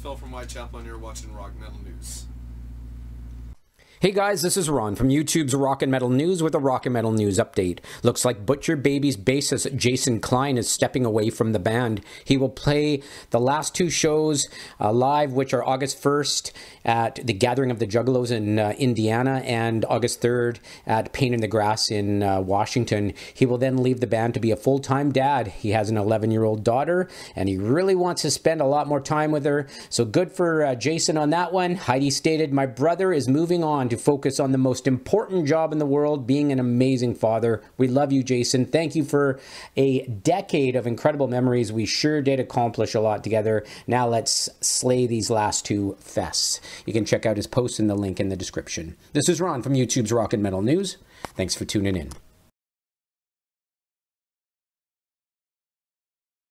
Phil from Whitechapel, and you're watching Rock Metal News. Hey guys, this is Ron from YouTube's Rock and Metal News with a Rock and Metal News update. Looks like Butcher Babies bassist Jason Klein is stepping away from the band. He will play the last two shows uh, live, which are August 1st at the Gathering of the Juggalos in uh, Indiana and August 3rd at Pain in the Grass in uh, Washington. He will then leave the band to be a full time dad. He has an 11 year old daughter and he really wants to spend a lot more time with her. So good for uh, Jason on that one. Heidi stated, My brother is moving on to focus on the most important job in the world, being an amazing father. We love you, Jason. Thank you for a decade of incredible memories. We sure did accomplish a lot together. Now let's slay these last two fests. You can check out his post in the link in the description. This is Ron from YouTube's Rock and Metal News. Thanks for tuning in.